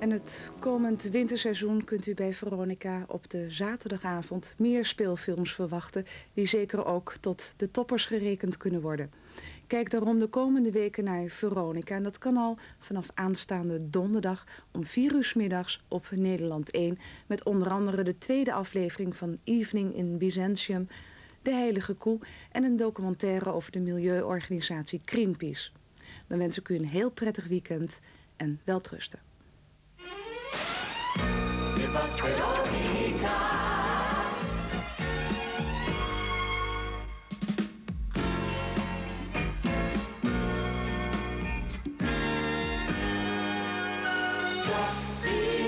En het komend winterseizoen kunt u bij Veronica op de zaterdagavond meer speelfilms verwachten die zeker ook tot de toppers gerekend kunnen worden. Kijk daarom de komende weken naar Veronica en dat kan al vanaf aanstaande donderdag om 4 uur middags op Nederland 1 met onder andere de tweede aflevering van Evening in Byzantium, De Heilige Koe en een documentaire over de milieuorganisatie Greenpeace. Dan wens ik u een heel prettig weekend en welterusten. Was Veronica. Gott, sie